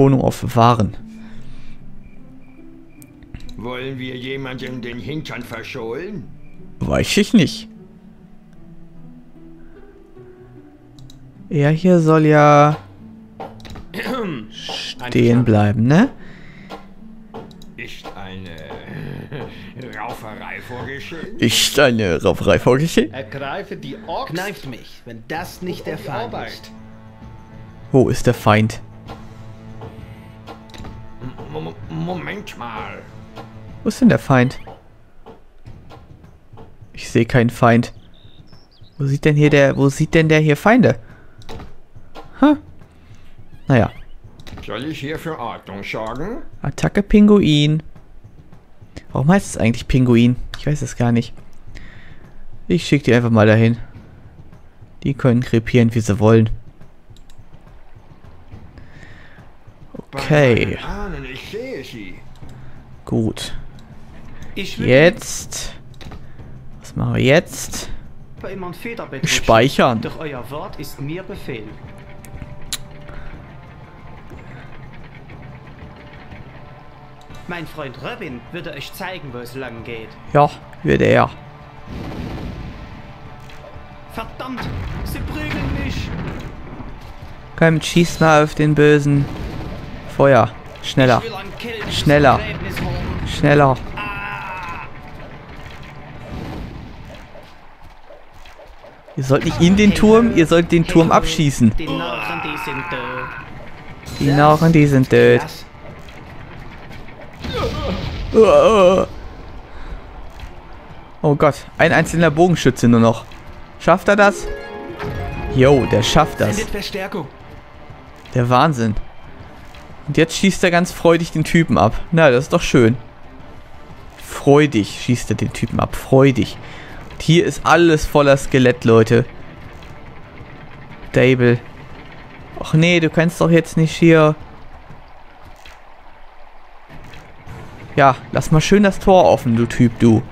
Betonung auf waren. Wollen wir jemandem den Hintern verschollen? Weiß ich nicht. Er hier soll ja stehen bleiben, ne? Ist eine Rauferei vorgeschehen? Ist eine Rauferei vorgeschehen? Ergreife die Orks. Kneift mich, wenn das nicht der Arbeit. ist. Wo ist der Feind? Mo- Moment mal. Wo ist denn der Feind? Ich sehe keinen Feind. Wo sieht denn hier der, wo sieht denn der hier Feinde? Ha? Naja. Soll ich hier für Ordnung sorgen? Attacke Pinguin. Warum heißt es eigentlich Pinguin? Ich weiß es gar nicht. Ich schicke die einfach mal dahin. Die können krepieren, wie sie wollen. Okay, Bei gut. Jetzt. Was machen wir jetzt? Speichern. Doch euer Wort ist mir Befehl. Mein Freund Robin würde euch zeigen, wo es lang geht. Ja, wird er. Verdammt, sie prügeln mich. Komm, schieß mal auf den Bösen. Feuer. Schneller. Schneller. Schneller. Ihr sollt nicht in den Turm, ihr sollt den Turm abschießen. Die Narren, die sind tot. Die Narren, die sind. Lass. Oh Gott, ein einzelner Bogenschütze nur noch. Schafft er das? Jo, der schafft das. Der Wahnsinn. Und jetzt schießt er ganz freudig den Typen ab. Na, das ist doch schön. Freudig schießt er den Typen ab. Freudig. Und hier ist alles voller Skelett, Leute. Dable. Ach nee, du kannst doch jetzt nicht hier... Ja, lass mal schön das Tor offen, du Typ, du.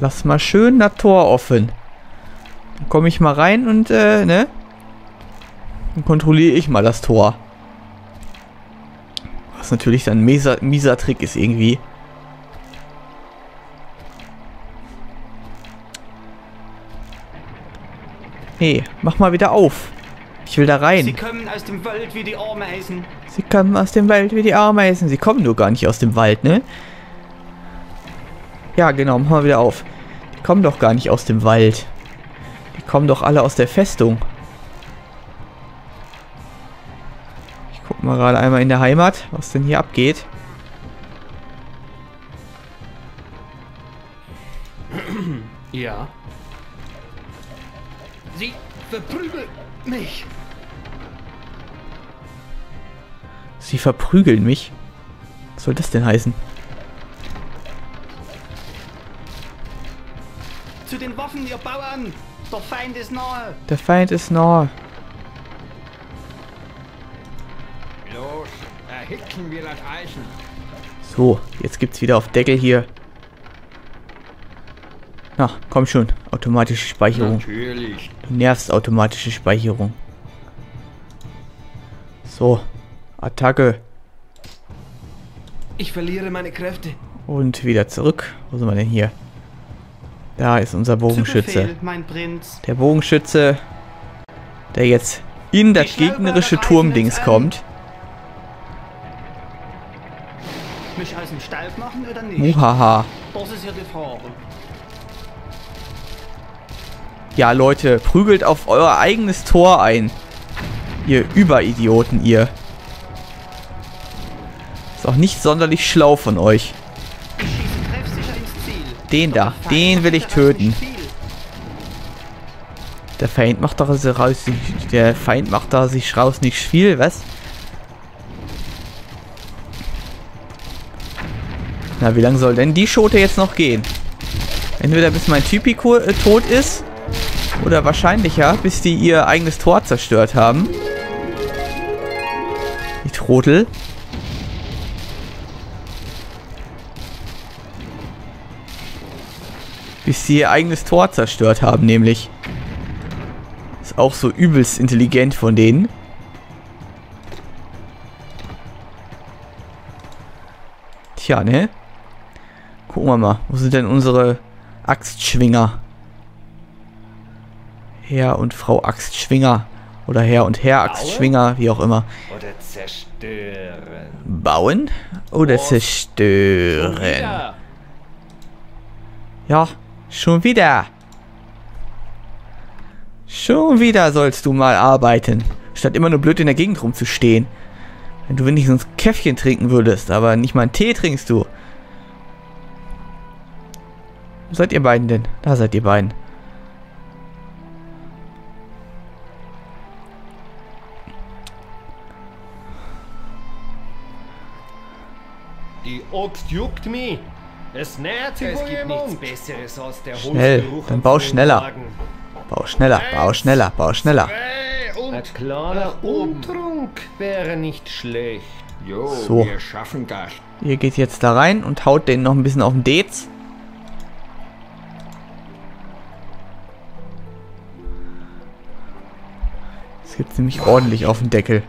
Lass mal schön das Tor offen. Dann komme ich mal rein und, äh, ne? Dann kontrolliere ich mal das Tor. Natürlich dann mieser, mieser Trick ist irgendwie. Nee, mach mal wieder auf. Ich will da Sie rein. kommen aus dem Wald wie die Ameisen. Sie kommen aus dem Wald wie die Ameisen. Sie kommen nur gar nicht aus dem Wald, ne? Ja, genau, mach mal wieder auf. Die kommen doch gar nicht aus dem Wald. Die kommen doch alle aus der Festung. Ich guck mal gerade einmal in der Heimat, was denn hier abgeht. Ja. Sie verprügeln mich. Sie verprügeln mich. Was soll das denn heißen? Zu den Waffen, ihr Bauern! Der Feind ist nahe! Der Feind ist nahe. So, jetzt gibt's wieder auf Deckel hier. Na, komm schon. Automatische Speicherung. Natürlich. Du nervst automatische Speicherung. So. Attacke. Ich verliere meine Kräfte. Und wieder zurück. Wo sind wir denn hier? Da ist unser Bogenschütze. Befehl, mein Prinz. Der Bogenschütze, der jetzt in das gegnerische Turmdings kommt. Mich aus dem Staub machen oder nicht? Muhaha. Das ist ja die Frage. Ja, Leute, prügelt auf euer eigenes Tor ein. Ihr Überidioten, ihr. Ist auch nicht sonderlich schlau von euch. Den da, den will ich töten. Der Feind macht doch so raus, der Feind macht da sich raus nicht viel, was? Na, wie lange soll denn die Schote jetzt noch gehen? Entweder bis mein Typico äh, tot ist, oder wahrscheinlicher, bis die ihr eigenes Tor zerstört haben. Die Trottel. Bis sie ihr eigenes Tor zerstört haben, nämlich. Ist auch so übelst intelligent von denen. Tja, ne? Gucken wir mal. Wo sind denn unsere Axtschwinger? Herr und Frau Axtschwinger. Oder Herr und Herr Axtschwinger, wie auch immer. Oder zerstören. Bauen oder Oh, zerstören? Ja, schon wieder. Schon wieder sollst du mal arbeiten. Statt immer nur blöd in der Gegend rumzustehen. Wenn du wenigstens ein Käffchen trinken würdest, aber nicht mal einen Tee trinkst du. Wo seid ihr beiden denn? Da seid ihr beiden. Die Axt juckt mich. Es nähert sich Es gibt nichts. Besseres als der Schnell, dann bau schneller. Bau schneller, bau schneller, bau schneller. Ein kleiner nach oben. Umtrunk wäre nicht schlecht. Jo, So. wir schaffen das. Ihr geht jetzt da rein und haut den noch ein bisschen auf den Dez. Es gibt nämlich ordentlich auf den Deckel.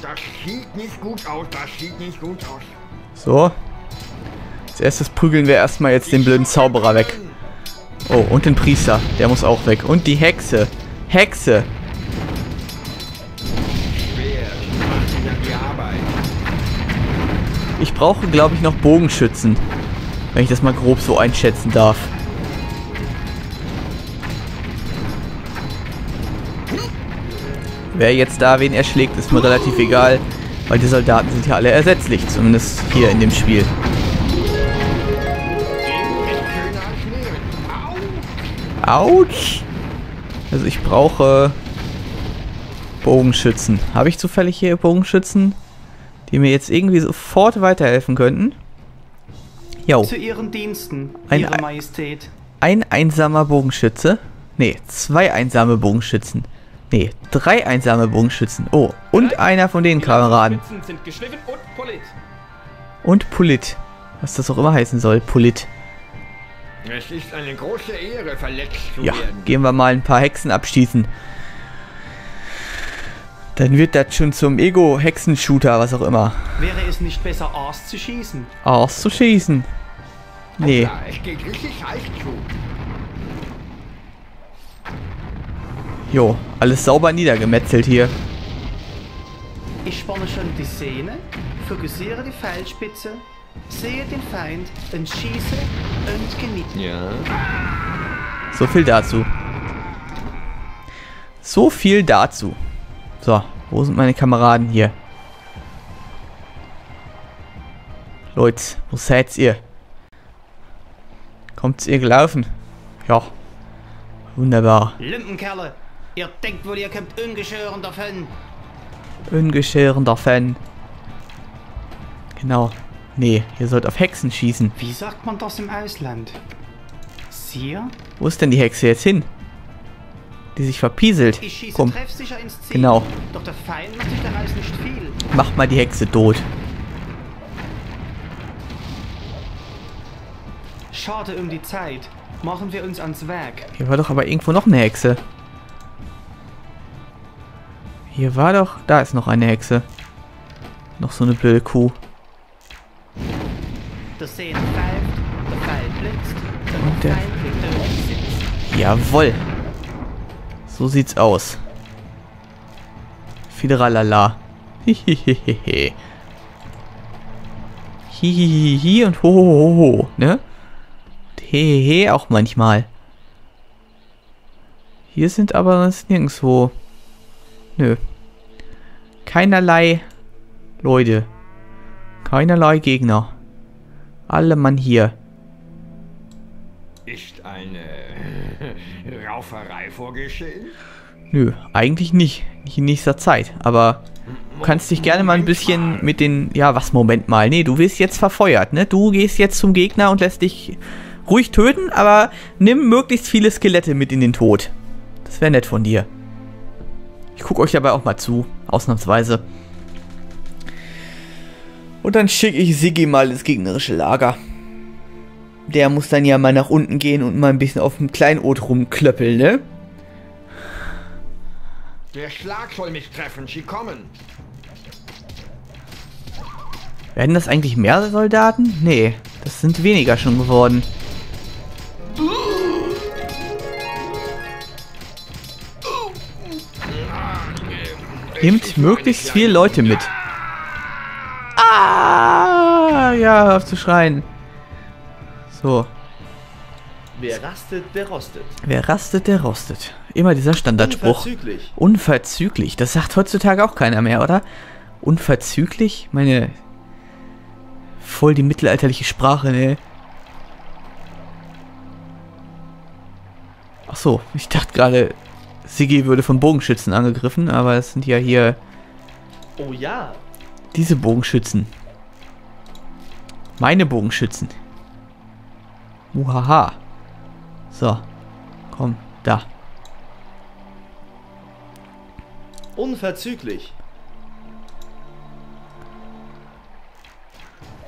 Das sieht nicht gut aus, das sieht nicht gut aus. So. Als erstes prügeln wir erstmal jetzt den blöden Zauberer weg. Oh, und den Priester. Der muss auch weg. Und die Hexe. Hexe. Ich brauche, glaube ich, noch Bogenschützen. Wenn ich das mal grob so einschätzen darf. Wer jetzt da wen erschlägt, ist mir relativ egal. Weil die Soldaten sind ja alle ersetzlich. Zumindest hier in dem Spiel. Autsch! Also ich brauche Bogenschützen. Habe ich zufällig hier Bogenschützen, die mir jetzt irgendwie sofort weiterhelfen könnten? Jo, Zu Ihren Diensten, Ein- Ihre Majestät. ein einsamer Bogenschütze. Nee, zwei einsame Bogenschützen. Nee, drei einsame Bogenschützen. Oh, und einer von den Kameraden. Sind geschliffen und polit. Und Polit. Was das auch immer heißen soll, Polit. Es ist eine große Ehre, verletzt zu Ja, werden. gehen wir mal ein paar Hexen abschießen. Dann wird das schon zum Ego-Hexenshooter, was auch immer. Wäre es nicht besser, Aas zu schießen? Auszuschießen. Nee. Ja, es geht richtig heiß zu. Jo, alles sauber niedergemetzelt hier. Ich spanne schon die Sehne, fokussiere die Pfeilspitze, sehe den Feind und schieße und genieße. Ja. So viel dazu. So viel dazu. So, wo sind meine Kameraden hier? Leute, wo seid ihr? Kommt's ihr gelaufen? Ja. Wunderbar. Lumpenkerle, ihr denkt wohl, ihr kommt ungeschoren davon. Ungeschirrender Fan. Genau. Nee, ihr sollt auf Hexen schießen. Wie sagt man das im Ausland? Sir? Wo ist denn die Hexe jetzt hin? Die sich verpieselt. Ich schieße Komm, treffsicher ins Ziel. Genau. Doch der Feind macht sich daraus nicht viel. mach mal die Hexe tot. Schade um die Zeit. Machen wir uns ans Werk. Hier war doch aber irgendwo noch eine Hexe. Hier war doch... Da ist noch eine Hexe. Noch so eine blöde Kuh. Der Sehne pfeift, der Pfeil blitzt, der, Und der-. Jawoll. So sieht's aus. Fideralala. Hihihihi. Hihihihi und hohohoho, ne? Hehehe auch manchmal. Hier sind aber sonst nirgendwo. Nö. Keinerlei Leute. Keinerlei Gegner. Alle Mann hier. Ist eine Rauferei vorgeschehen? Nö, eigentlich nicht. Nicht in nächster Zeit. Aber du kannst dich gerne mal ein bisschen mit den... Ja, was, Moment mal. Nee, du wirst jetzt verfeuert, ne? Du gehst jetzt zum Gegner und lässt dich ruhig töten, aber nimm möglichst viele Skelette mit in den Tod. Das wäre nett von dir. Ich gucke euch dabei auch mal zu. Ausnahmsweise. Und dann schicke ich Siggi mal ins gegnerische Lager. der muss dann ja mal nach unten gehen und mal ein bisschen auf dem Kleinod rumklöppeln, ne? Der Schlag soll mich treffen. Sie kommen. Werden das eigentlich mehr Soldaten? Nee, das sind weniger schon geworden. Nimmt möglichst viele Leute mit. Ah, ja, hör auf zu schreien. So, Wer rastet, der rostet. wer rastet, der rostet. Immer dieser Standardspruch. Unverzüglich. Unverzüglich. Das sagt heutzutage auch keiner mehr, oder? Unverzüglich? Meine. Voll die mittelalterliche Sprache, ne? Ach so, ich dachte gerade, Siggi würde von Bogenschützen angegriffen, aber es sind ja hier Oh ja, diese Bogenschützen. Meine Bogenschützen. Muhaha. So. Komm, da. unverzüglich.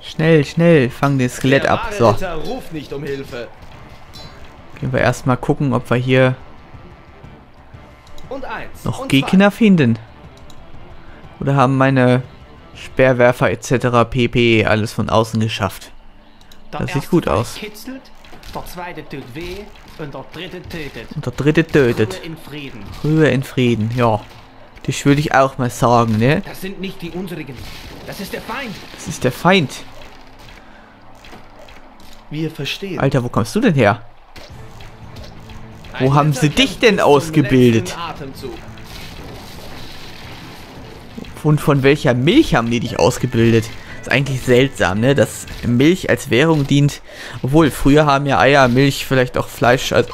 Schnell, schnell, fang das Skelett ab. So. Ritter ruft nicht um Hilfe. Gehen wir erstmal gucken, ob wir hier. Noch und Gegner finden. Oder haben meine Speerwerfer etc. pp. alles von außen geschafft. Der Das sieht gut aus. kitzelt, der zweite tut weh und der dritte tötet. Und der dritte tötet. Ruhe in Frieden. Ruhe in Frieden, ja. Das würde ich auch mal sagen, ne? Das sind nicht die unsrigen. Das ist der Feind. Das ist der Feind. zwei. Wir verstehen. Alter, wo kommst du denn her? Wo haben sie dich denn ausgebildet? Und von welcher Milch haben die dich ausgebildet? ist eigentlich seltsam, ne? Dass Milch als Währung dient. Obwohl, früher haben ja Eier, Milch, vielleicht auch Fleisch, also,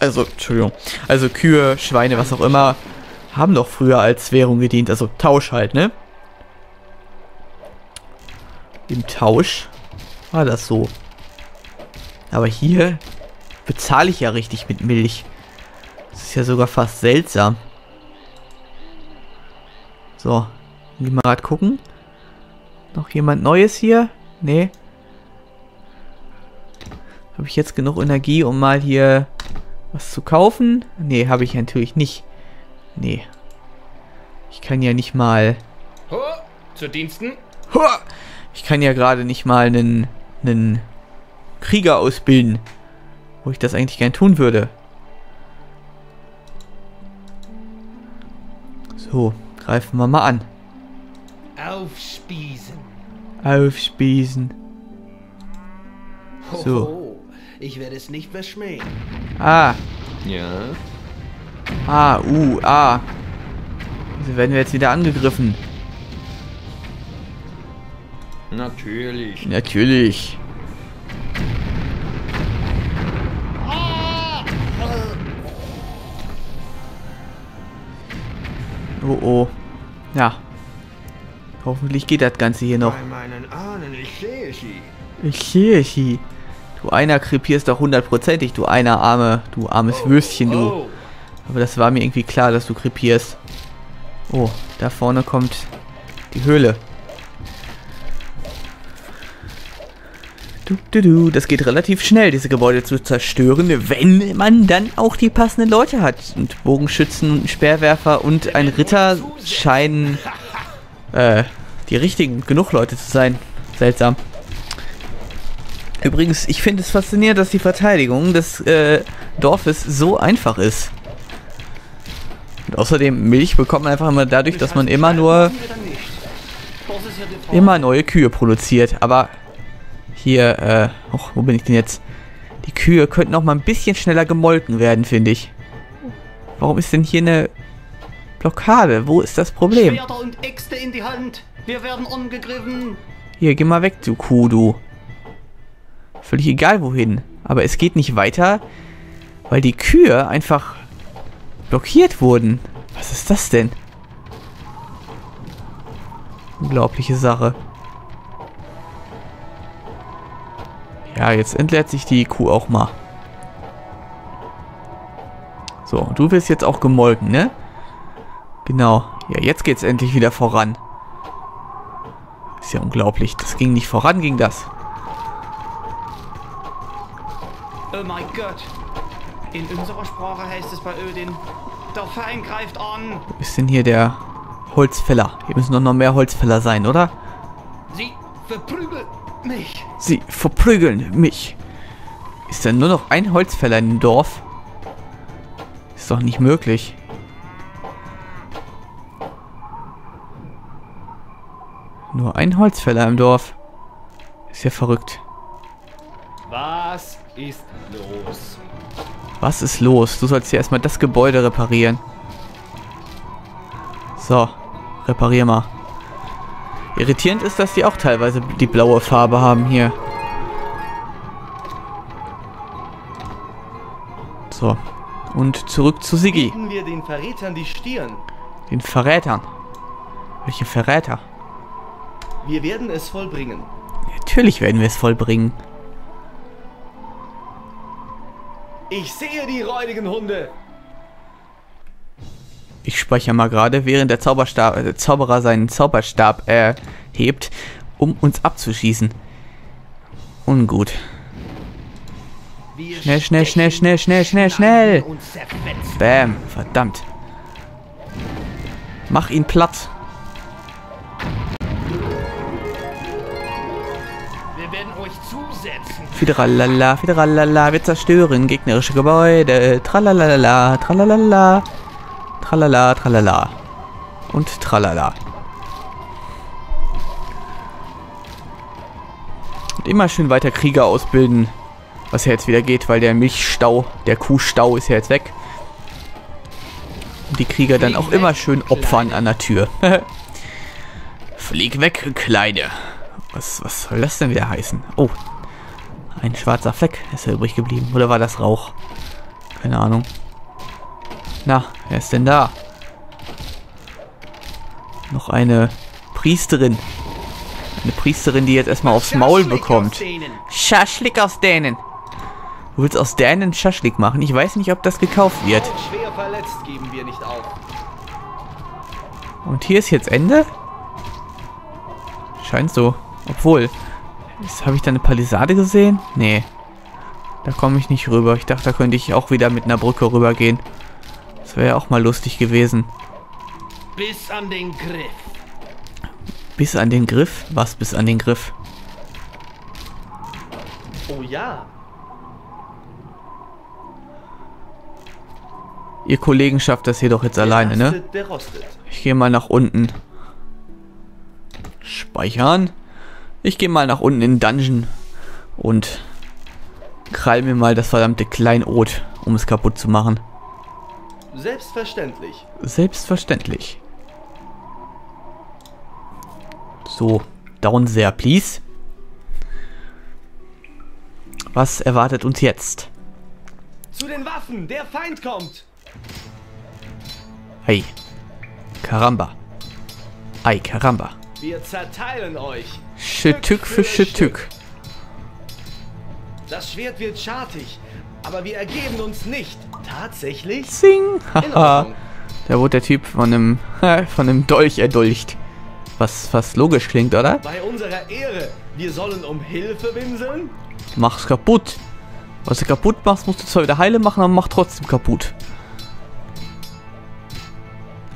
also, Entschuldigung, also Kühe, Schweine, was auch immer, haben doch früher als Währung gedient. Also Tausch halt, ne? Im Tausch war das so. Aber hier bezahle ich ja richtig mit Milch. Das ist ja sogar fast seltsam. So, mal grad gucken. Noch jemand Neues hier? Nee. Habe ich jetzt genug Energie, um mal hier was zu kaufen? Nee, habe ich natürlich nicht. Nee. Ich kann ja nicht mal... Ho, zu Diensten. Hua! Ich kann ja gerade nicht mal einen, einen Krieger ausbilden. Wo ich das eigentlich gern tun würde. So, greifen wir mal an. Aufspießen. Aufspießen. So. Hoho, ich werde es nicht verschmähen. Ah, Ja. ah, uh, ah. Wieso werden wir jetzt wieder angegriffen? Natürlich. Natürlich. Oh oh. Ja. Hoffentlich geht das Ganze hier noch. Ahnen, ich sehe sie. Ich sehe sie. Du einer krepierst doch hundertprozentig, du einer arme, du armes Würstchen, du. Oh, Aber das war mir irgendwie klar, dass du krepierst. Oh, da vorne kommt die Höhle. Du, du, du. Das geht relativ schnell, diese Gebäude zu zerstören, wenn man dann auch die passenden Leute hat. Und Bogenschützen und Speerwerfer und ein Ritter scheinen äh, die richtigen, genug Leute zu sein. Seltsam. Übrigens, ich finde es faszinierend, dass die Verteidigung des äh, Dorfes so einfach ist. Und außerdem, Milch bekommt man einfach immer dadurch, dass man immer nur immer neue Kühe produziert. Aber hier, äh, och, wo bin ich denn jetzt? Die Kühe könnten noch mal ein bisschen schneller gemolken werden, finde ich. Warum ist denn hier eine Blockade? Wo ist das Problem? Schwerter und Äxte in die Hand. Wir werden angegriffen. Hier, geh mal weg, du Kuh, du. Völlig egal wohin. Aber es geht nicht weiter, weil die Kühe einfach blockiert wurden. Was ist das denn? Unglaubliche Sache. Ja, jetzt entleert sich die Kuh auch mal. So, du wirst jetzt auch gemolken, ne? Genau. Ja, jetzt geht's endlich wieder voran. Ist ja unglaublich. Das ging nicht voran, ging das. Oh mein Gott. In unserer Sprache heißt es bei Ödin, der Feind greift an. Wo ist denn hier der Holzfäller? Hier müssen doch noch mehr Holzfäller sein, oder? Sie verprügeln mich. Sie verprügeln mich. Ist denn nur noch ein Holzfäller im Dorf? Ist doch nicht möglich. Nur ein Holzfäller im Dorf. Ist ja verrückt. Was ist los? Was ist los? Du sollst ja erstmal das Gebäude reparieren. So, reparier mal. Irritierend ist, dass die auch teilweise die blaue Farbe haben hier. So. Und zurück zu Siggi. Den Verrätern die Stirn. Den Verrätern. Welche Verräter? Wir werden es vollbringen. Natürlich werden wir es vollbringen. Ich sehe die räudigen Hunde. Ich speichere mal gerade, während der Zauberstab, äh, Zauberer seinen Zauberstab erhebt, um uns abzuschießen. Ungut. Schnell, schnell, schnell, schnell, schnell, schnell, schnell. Bam, verdammt. Mach ihn platt. Fideralala, fideralala, wir zerstören gegnerische Gebäude. Tralalala, tralalala. Tralala, tralala. Und tralala. Und immer schön weiter Krieger ausbilden. Was ja jetzt wieder geht, weil der Milchstau, der Kuhstau ist ja jetzt weg. Und die Krieger dann auch immer schön opfern an der Tür. Flieg weg, Kleine. Was, was soll das denn wieder heißen? Oh, ein schwarzer Fleck ist ja übrig geblieben. Oder war das Rauch? Keine Ahnung. Na, wer ist denn da? Noch eine Priesterin. Eine Priesterin, die jetzt erstmal aufs Maul bekommt. Schaschlik aus Dänen. Du willst aus Dänen Schaschlik machen? Ich weiß nicht, ob das gekauft wird. Und hier ist jetzt Ende? Scheint so. Obwohl. Habe ich da eine Palisade gesehen? Nee. Da komme ich nicht rüber. Ich dachte, da könnte ich auch wieder mit einer Brücke rübergehen. Das wäre ja auch mal lustig gewesen. Bis an den Griff. Bis an den Griff? Was bis an den Griff? Oh ja. Ihr Kollegen schafft das hier doch jetzt alleine, der ne? rastet, Der rostet. Ich gehe mal nach unten. Speichern. Ich gehe mal nach unten in den Dungeon und krall mir mal das verdammte Kleinod, um es kaputt zu machen. Selbstverständlich. Selbstverständlich. So, down there, please. Was erwartet uns jetzt? Zu den Waffen. Der Feind kommt. Ei. Karamba. Ei, Karamba. Wir zerteilen euch. Schüttück für Schüttück. Das Schwert wird schartig, aber wir ergeben uns nicht. Tatsächlich? Sing. In Haha. Da wurde der Typ von einem, von einem Dolch erdolcht. Was fast logisch klingt, oder? Bei unserer Ehre. Wir sollen um Hilfe winseln? Mach's kaputt. Was du kaputt machst, musst du zwar wieder heile machen, aber mach trotzdem kaputt.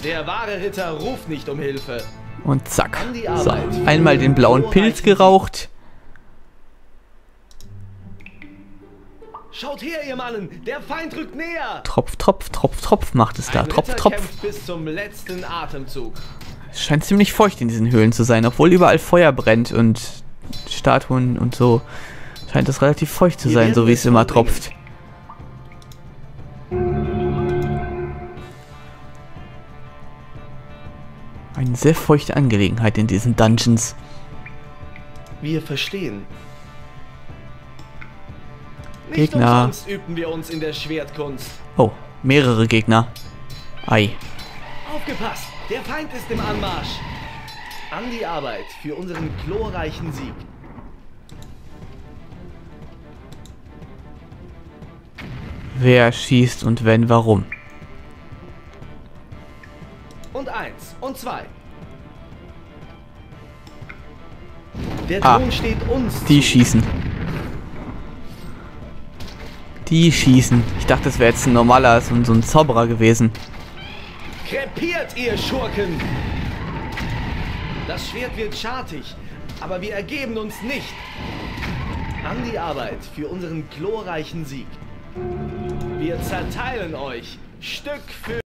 Der wahre Ritter ruft nicht um Hilfe. Und zack. So, einmal den blauen Pilz geraucht. Schaut her, ihr Mannen. Der Feind rückt näher. Tropf, Tropf, Tropf, Tropf macht es da. Ein Tropf, Ritter Tropf. bis zum letzten Atemzug. Es scheint ziemlich feucht in diesen Höhlen zu sein, obwohl überall Feuer brennt und Statuen und so. Scheint es relativ feucht zu sein, so wie es immer tropft. Eine sehr feuchte Angelegenheit in diesen Dungeons. Wir verstehen. Nicht Gegner. übten wir uns in der Schwertkunst. Oh, mehrere Gegner. Ei. Aufgepasst! Der Feind ist im Anmarsch! An die Arbeit für unseren glorreichen Sieg. Wer schießt und wenn, warum? Und eins und zwei. Der Ah, Thron steht uns Die zu. schießen. Die schießen. Ich dachte, das wäre jetzt ein normaler, so, so ein Zauberer gewesen. Krepiert, ihr Schurken! Das Schwert wird schartig, aber wir ergeben uns nicht. An die Arbeit für unseren glorreichen Sieg. Wir zerteilen euch Stück für